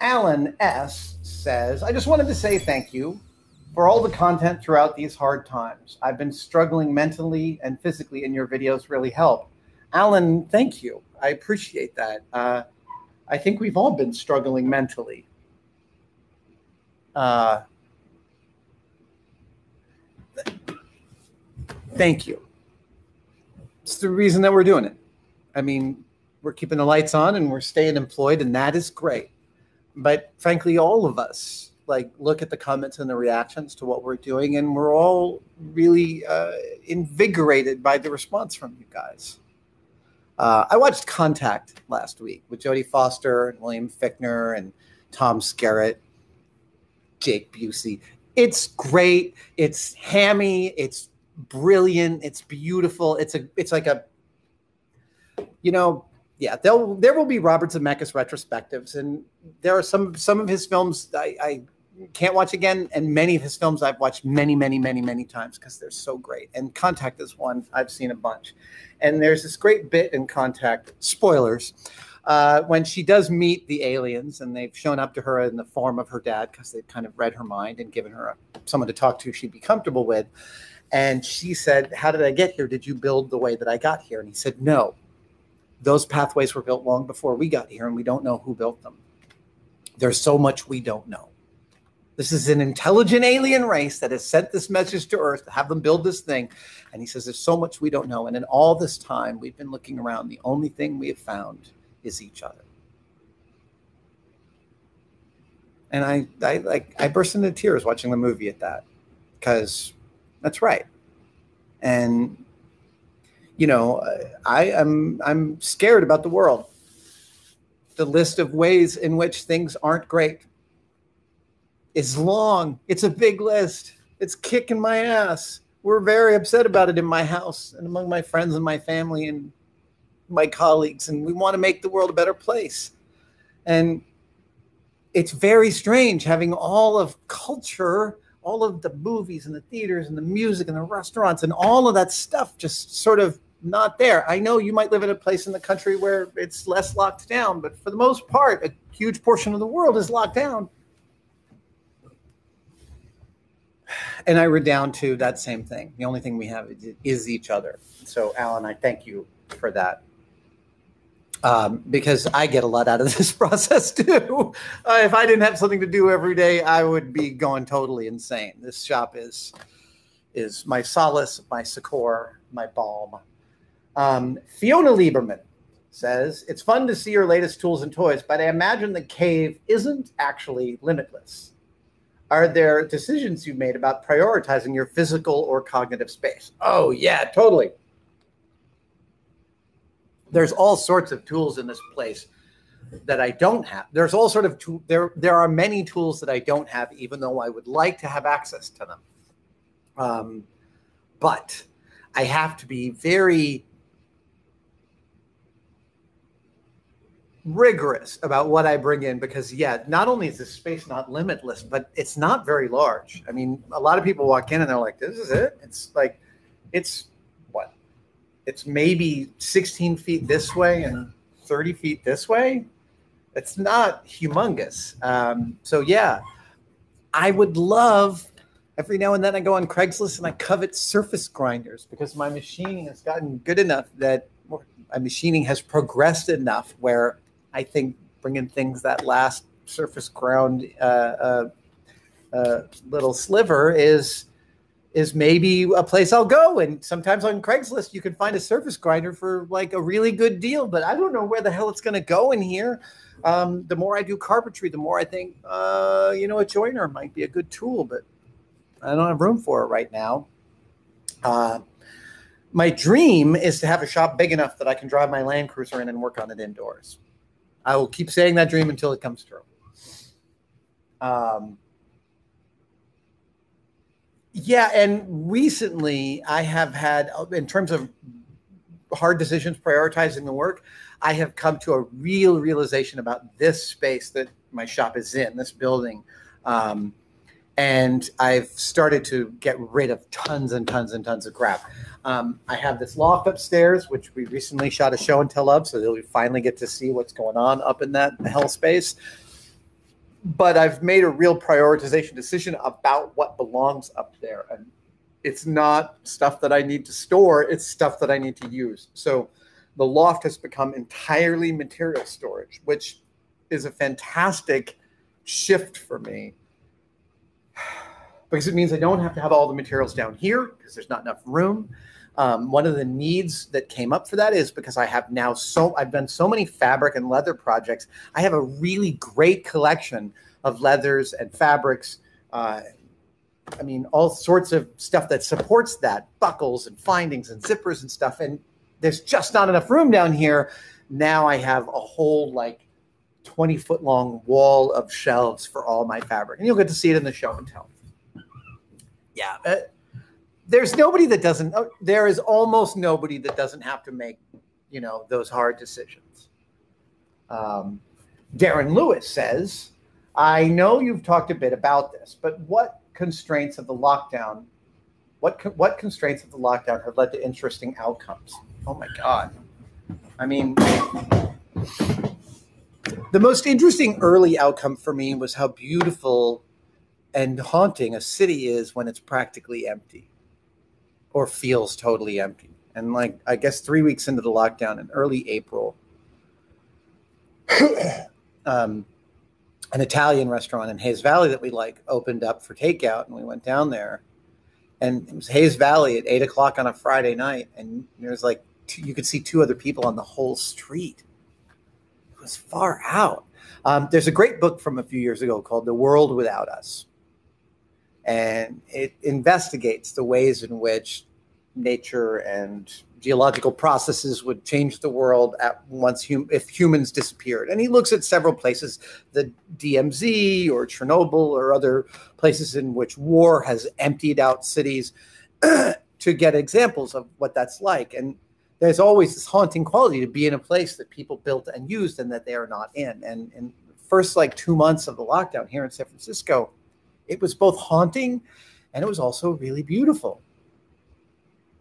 Alan S says, I just wanted to say thank you for all the content throughout these hard times. I've been struggling mentally and physically, and your videos really help. Alan, thank you. I appreciate that. Uh, I think we've all been struggling mentally. Uh, thank you. It's the reason that we're doing it. I mean, we're keeping the lights on and we're staying employed, and that is great. But frankly, all of us like look at the comments and the reactions to what we're doing, and we're all really uh, invigorated by the response from you guys. Uh, I watched Contact last week with Jodie Foster and William Fichtner and Tom Skerritt, Jake Busey. It's great. It's hammy. It's brilliant. It's beautiful. It's a. It's like a. You know, yeah. There there will be Robert Zemeckis retrospectives, and there are some some of his films I, I can't watch again, and many of his films I've watched many, many, many, many times because they're so great. And Contact is one I've seen a bunch. And there's this great bit in Contact, spoilers, uh, when she does meet the aliens and they've shown up to her in the form of her dad because they've kind of read her mind and given her a, someone to talk to she'd be comfortable with. And she said, How did I get here? Did you build the way that I got here? And he said, No. Those pathways were built long before we got here, and we don't know who built them. There's so much we don't know. This is an intelligent alien race that has sent this message to Earth to have them build this thing. And he says, There's so much we don't know. And in all this time, we've been looking around. The only thing we have found is each other. And I, I like, I burst into tears watching the movie at that because that's right. And, you know, I am, I'm scared about the world. The list of ways in which things aren't great is long. It's a big list. It's kicking my ass. We're very upset about it in my house and among my friends and my family and my colleagues. And we want to make the world a better place. And it's very strange having all of culture, all of the movies and the theaters and the music and the restaurants and all of that stuff just sort of not there. I know you might live in a place in the country where it's less locked down, but for the most part, a huge portion of the world is locked down. and I redound to that same thing. The only thing we have is each other. So, Alan, I thank you for that. Um, because I get a lot out of this process too. Uh, if I didn't have something to do every day, I would be going totally insane. This shop is is my solace, my succor, my balm. Um, Fiona Lieberman says it's fun to see your latest tools and toys, but I imagine the cave isn't actually limitless are there decisions you've made about prioritizing your physical or cognitive space? Oh, yeah, totally. There's all sorts of tools in this place that I don't have. There's all sort of to, there there are many tools that I don't have, even though I would like to have access to them. Um, but I have to be very rigorous about what I bring in because yeah, not only is this space not limitless, but it's not very large. I mean, a lot of people walk in and they're like, "This is it." It's like, it's what? It's maybe 16 feet this way and 30 feet this way. It's not humongous. Um, so yeah, I would love. Every now and then I go on Craigslist and I covet surface grinders because my machining has gotten good enough that my machining has progressed enough where I think bringing things that last surface ground uh, uh, uh, little sliver is is maybe a place I'll go. And sometimes on Craigslist, you can find a surface grinder for like a really good deal, but I don't know where the hell it's going to go in here. Um, the more I do carpentry, the more I think, uh, you know, a joiner might be a good tool, but I don't have room for it right now. Uh, my dream is to have a shop big enough that I can drive my Land Cruiser in and work on it indoors. I will keep saying that dream until it comes true. Um, yeah, and recently I have had, in terms of hard decisions, prioritizing the work, I have come to a real realization about this space that my shop is in, this building. Um, and I've started to get rid of tons and tons and tons of crap. Um, I have this loft upstairs, which we recently shot a show and tell of, so you'll finally get to see what's going on up in that hell space. but I've made a real prioritization decision about what belongs up there. And it's not stuff that I need to store, it's stuff that I need to use. So the loft has become entirely material storage, which is a fantastic shift for me because it means I don't have to have all the materials down here because there's not enough room. Um, one of the needs that came up for that is because I have now so I've done so many fabric and leather projects. I have a really great collection of leathers and fabrics. Uh, I mean, all sorts of stuff that supports that buckles and findings and zippers and stuff. And there's just not enough room down here. Now I have a whole like 20 foot long wall of shelves for all my fabric. And you'll get to see it in the show and tell. Yeah. Uh, there's nobody that doesn't, uh, there is almost nobody that doesn't have to make, you know, those hard decisions. Um, Darren Lewis says, I know you've talked a bit about this, but what constraints of the lockdown, what, what constraints of the lockdown have led to interesting outcomes? Oh my God. I mean, the most interesting early outcome for me was how beautiful and haunting a city is when it's practically empty or feels totally empty. And like, I guess three weeks into the lockdown in early April, um, an Italian restaurant in Hayes Valley that we like opened up for takeout, and we went down there. And it was Hayes Valley at eight o'clock on a Friday night, and there was like two, you could see two other people on the whole street. Was far out. Um, there's a great book from a few years ago called The World Without Us. And it investigates the ways in which nature and geological processes would change the world at once hum- if humans disappeared. And he looks at several places, the DMZ or Chernobyl or other places in which war has emptied out cities to get examples of what that's like. And there's always this haunting quality to be in a place that people built and used and that they are not in. And in first like two months of the lockdown here in San Francisco, it was both haunting and it was also really beautiful.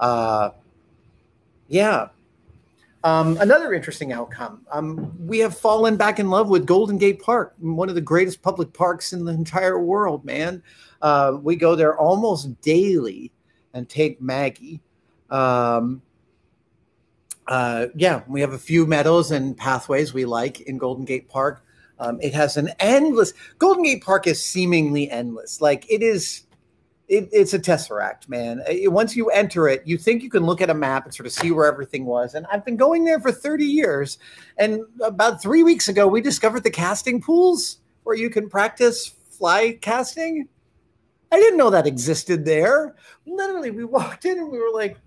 Uh, yeah. Um, another interesting outcome. Um, we have fallen back in love with Golden Gate Park, one of the greatest public parks in the entire world, man. Uh, we go there almost daily and take Maggie. Um, uh, yeah, we have a few meadows and pathways we like in Golden Gate Park. Um, it has an endless Golden Gate Park is seemingly endless. Like it is, it, it's a tesseract, man. It, once you enter it, you think you can look at a map and sort of see where everything was. And I've been going there for 30 years. And about three weeks ago, we discovered the casting pools where you can practice fly casting. I didn't know that existed there. Literally, we walked in and we were like,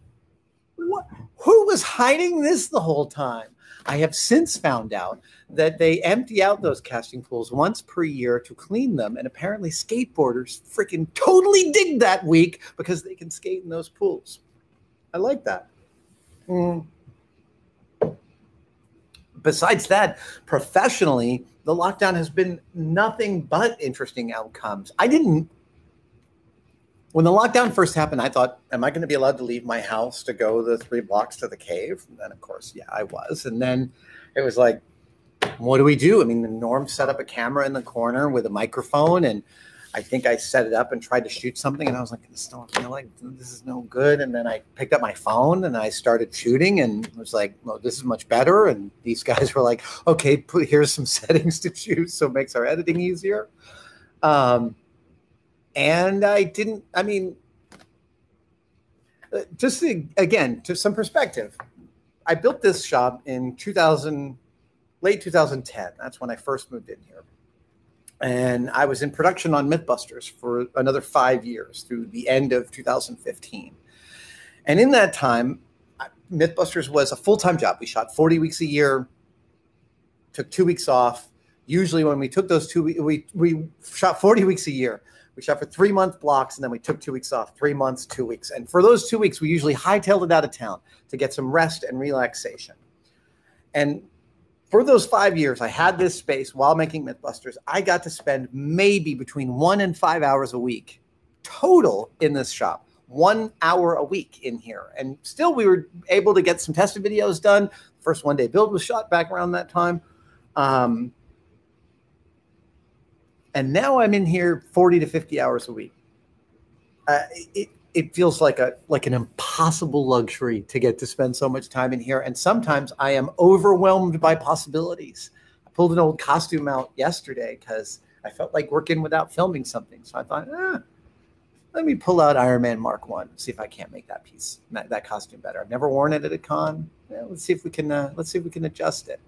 what? Who was hiding this the whole time? I have since found out that they empty out those casting pools once per year to clean them. And apparently, skateboarders freaking totally dig that week because they can skate in those pools. I like that. Mm. Besides that, professionally, the lockdown has been nothing but interesting outcomes. I didn't when the lockdown first happened, I thought, am I going to be allowed to leave my house to go the three blocks to the cave? And then, of course, yeah, I was. And then it was like, what do we do? I mean, the Norm set up a camera in the corner with a microphone, and I think I set it up and tried to shoot something, and I was like, this don't feel like this is no good. And then I picked up my phone and I started shooting, and was like, well, this is much better. And these guys were like, okay, put, here's some settings to choose, so it makes our editing easier. Um, and I didn't. I mean, uh, just to, again to some perspective, I built this shop in 2000, late 2010. That's when I first moved in here, and I was in production on MythBusters for another five years through the end of 2015. And in that time, MythBusters was a full time job. We shot 40 weeks a year, took two weeks off. Usually, when we took those two, we we shot 40 weeks a year. We shot for three month blocks and then we took two weeks off, three months, two weeks. And for those two weeks, we usually hightailed it out of town to get some rest and relaxation. And for those five years, I had this space while making Mythbusters. I got to spend maybe between one and five hours a week total in this shop, one hour a week in here. And still, we were able to get some tested videos done. First one day build was shot back around that time. Um, and now I'm in here 40 to 50 hours a week. Uh, it, it feels like a like an impossible luxury to get to spend so much time in here. And sometimes i am overwhelmed by possibilities. I pulled an old costume out yesterday because i felt like working without filming something. So i thought eh, let me pull out iron man mark one see if i can't make that piece that, that costume better. I've never worn it at a con. Yeah, let's see if we can uh, let's see if we can adjust it.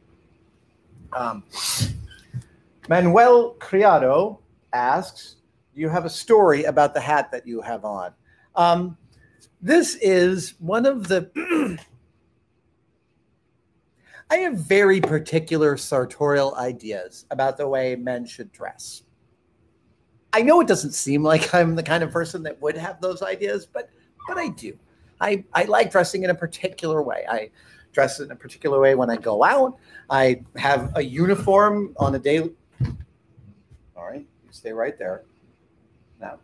Um, manuel criado asks do you have a story about the hat that you have on um, this is one of the. I have very particular sartorial ideas about the way men should dress. I know it doesn't seem like I'm the kind of person that would have those ideas, but but I do. I, I like dressing in a particular way. I dress in a particular way when I go out. I have a uniform on a daily. Stay right there. Now,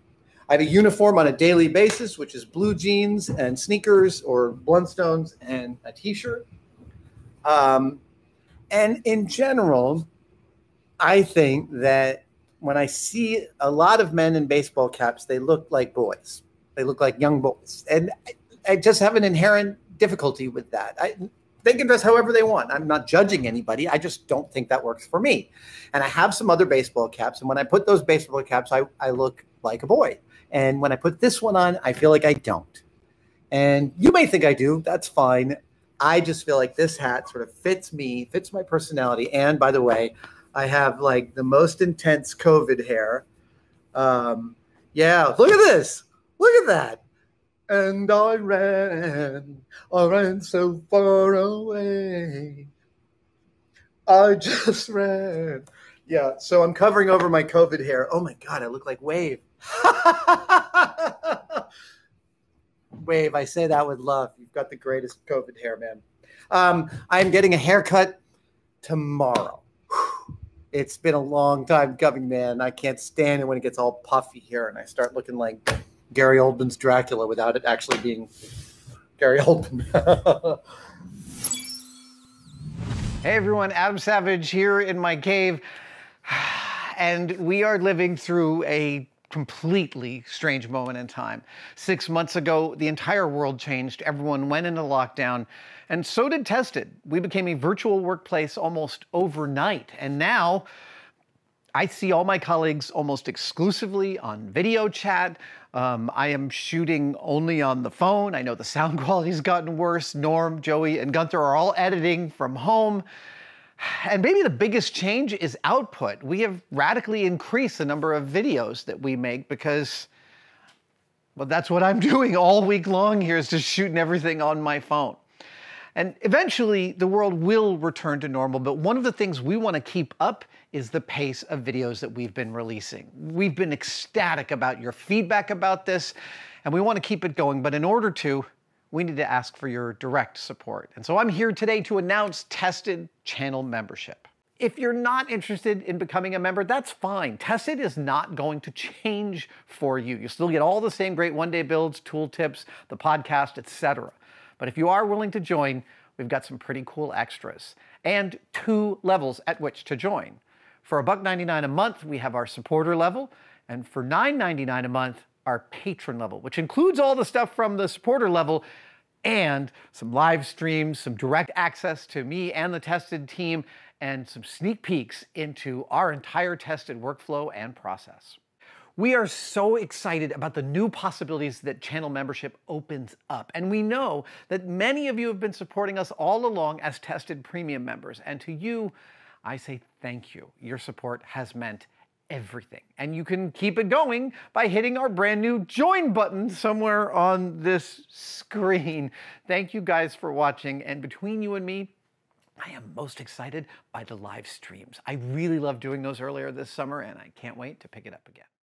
I have a uniform on a daily basis, which is blue jeans and sneakers or Blundstones and a t-shirt. Um, and in general, I think that when I see a lot of men in baseball caps, they look like boys. They look like young boys, and I, I just have an inherent difficulty with that. I, they can dress however they want. I'm not judging anybody. I just don't think that works for me. And I have some other baseball caps, and when I put those baseball caps, I, I look like a boy. And when I put this one on, I feel like I don't. And you may think I do. That's fine. I just feel like this hat sort of fits me, fits my personality. And by the way, I have like the most intense COVID hair. Um, yeah, look at this. Look at that. And I ran, I ran so far away. I just ran. Yeah, so I'm covering over my COVID hair. Oh my God, I look like Wave. Wave, I say that with love. You've got the greatest COVID hair, man. Um, I'm getting a haircut tomorrow. It's been a long time coming, man. I can't stand it when it gets all puffy here and I start looking like Gary Oldman's Dracula without it actually being Gary Oldman. hey everyone, Adam Savage here in my cave. And we are living through a completely strange moment in time. Six months ago, the entire world changed. Everyone went into lockdown, and so did Tested. We became a virtual workplace almost overnight, and now I see all my colleagues almost exclusively on video chat. Um, I am shooting only on the phone. I know the sound quality's gotten worse. Norm, Joey, and Gunther are all editing from home. And maybe the biggest change is output. We have radically increased the number of videos that we make because, well, that's what I'm doing all week long here is just shooting everything on my phone. And eventually the world will return to normal, but one of the things we want to keep up is the pace of videos that we've been releasing. We've been ecstatic about your feedback about this, and we want to keep it going, but in order to, we need to ask for your direct support. And so I'm here today to announce Tested Channel membership. If you're not interested in becoming a member, that's fine. Tested is not going to change for you. You still get all the same great one-day builds, tool tips, the podcast, etc. But if you are willing to join, we've got some pretty cool extras and two levels at which to join. For a buck 99 a month, we have our supporter level, and for $9.99 a month, our patron level, which includes all the stuff from the supporter level and some live streams, some direct access to me and the tested team, and some sneak peeks into our entire tested workflow and process. We are so excited about the new possibilities that channel membership opens up. And we know that many of you have been supporting us all along as tested premium members. And to you, I say thank you. Your support has meant everything. And you can keep it going by hitting our brand new join button somewhere on this screen. Thank you guys for watching. And between you and me, I am most excited by the live streams. I really loved doing those earlier this summer and I can't wait to pick it up again.